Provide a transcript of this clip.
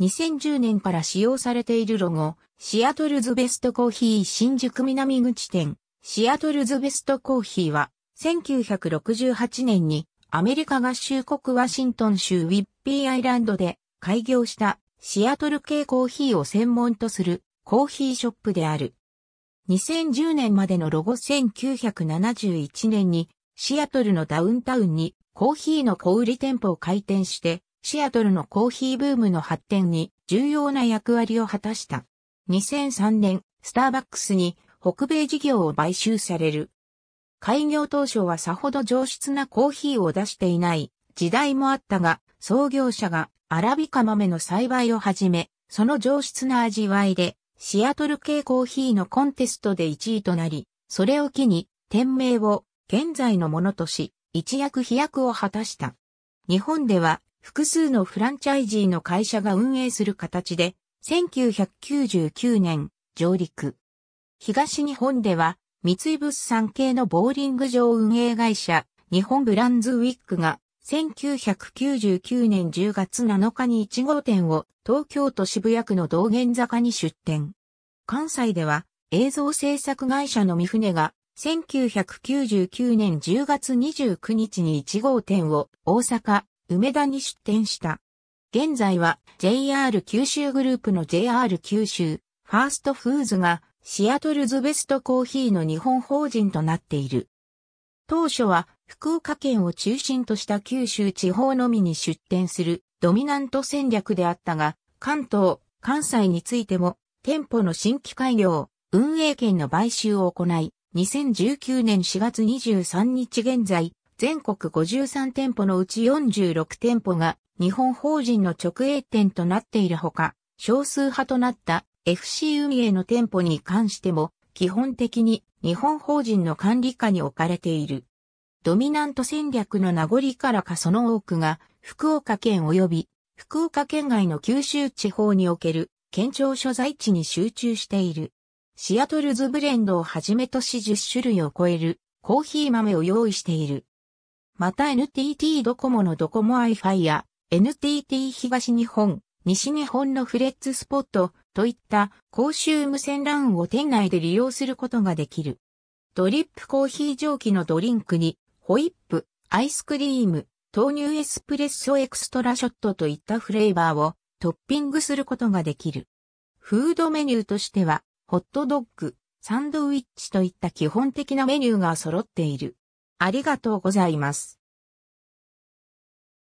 2010年から使用されているロゴ、シアトルズベストコーヒー新宿南口店、シアトルズベストコーヒーは、1968年にアメリカ合衆国ワシントン州ウィッピーアイランドで開業したシアトル系コーヒーを専門とするコーヒーショップである。2010年までのロゴ1971年にシアトルのダウンタウンにコーヒーの小売店舗を開店してシアトルのコーヒーブームの発展に重要な役割を果たした。2003年、スターバックスに北米事業を買収される。開業当初はさほど上質なコーヒーを出していない時代もあったが、創業者がアラビカ豆の栽培を始め、その上質な味わいでシアトル系コーヒーのコンテストで1位となり、それを機に店名を現在のものとし、一躍飛躍を果たした。日本では複数のフランチャイジーの会社が運営する形で、1999年上陸。東日本では三井物産系のボーリング場運営会社、日本ブランズウィックが1999年10月7日に1号店を東京都渋谷区の道玄坂に出店。関西では映像制作会社の三船が1999年10月29日に1号店を大阪、梅田に出店した。現在は JR 九州グループの JR 九州ファーストフーズがシアトルズベストコーヒーの日本法人となっている。当初は福岡県を中心とした九州地方のみに出店するドミナント戦略であったが、関東、関西についても店舗の新規開業、運営権の買収を行い、2019年4月23日現在、全国53店舗のうち46店舗が日本法人の直営店となっているほか、少数派となった FC 海への店舗に関しても基本的に日本法人の管理下に置かれている。ドミナント戦略の名残からかその多くが福岡県及び福岡県外の九州地方における県庁所在地に集中している。シアトルズブレンドをはじめとし10種類を超えるコーヒー豆を用意している。また NTT ドコモのドコモ Wi-Fi や NTT 東日本、西日本のフレッツスポットといった公衆無線 LAN を店内で利用することができる。ドリップコーヒー蒸気のドリンクにホイップ、アイスクリーム、豆乳エスプレッソエクストラショットといったフレーバーをトッピングすることができる。フードメニューとしては、ホットドッグ、サンドウィッチといった基本的なメニューが揃っている。ありがとうございます。